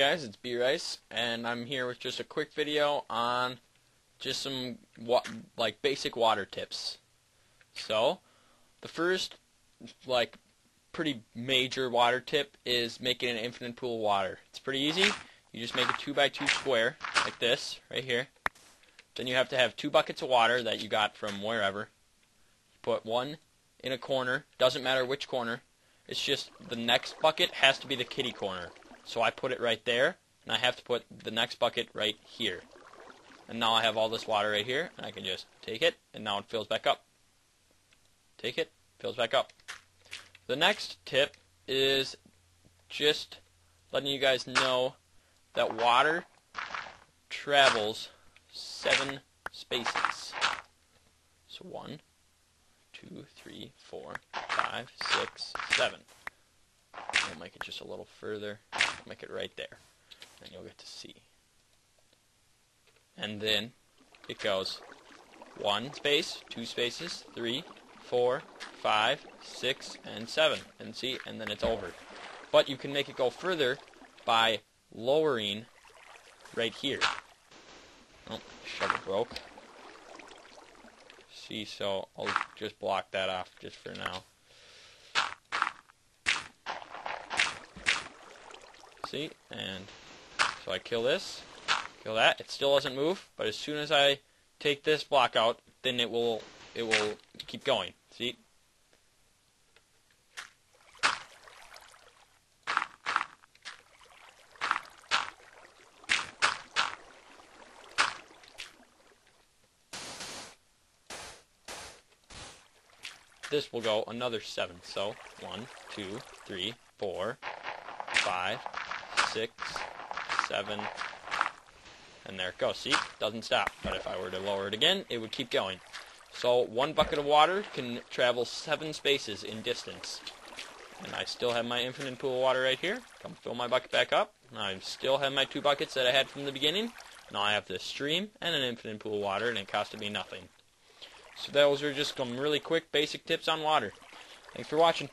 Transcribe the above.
guys, it's B-Rice, and I'm here with just a quick video on just some like basic water tips. So, the first like pretty major water tip is making an infinite pool of water. It's pretty easy. You just make a 2 by 2 square like this right here. Then you have to have two buckets of water that you got from wherever. You put one in a corner, doesn't matter which corner. It's just the next bucket has to be the kitty corner. So I put it right there, and I have to put the next bucket right here. And now I have all this water right here, and I can just take it, and now it fills back up. Take it, fills back up. The next tip is just letting you guys know that water travels seven spaces. So one, two, three, four, five, six, seven. We'll make it just a little further. Make it right there. And you'll get to see. And then it goes one space, two spaces, three, four, five, six, and seven. And see, and then it's over. But you can make it go further by lowering right here. Oh, shovel broke. See, so I'll just block that off just for now. See? And so I kill this, kill that. It still doesn't move, but as soon as I take this block out, then it will it will keep going. See? This will go another seven. So one, two, three, four, five, six, seven, and there it goes. See, doesn't stop. But if I were to lower it again, it would keep going. So one bucket of water can travel seven spaces in distance. And I still have my infinite pool of water right here. Come fill my bucket back up. I still have my two buckets that I had from the beginning. Now I have this stream and an infinite pool of water, and it costed me nothing. So those are just some really quick basic tips on water. Thanks for watching.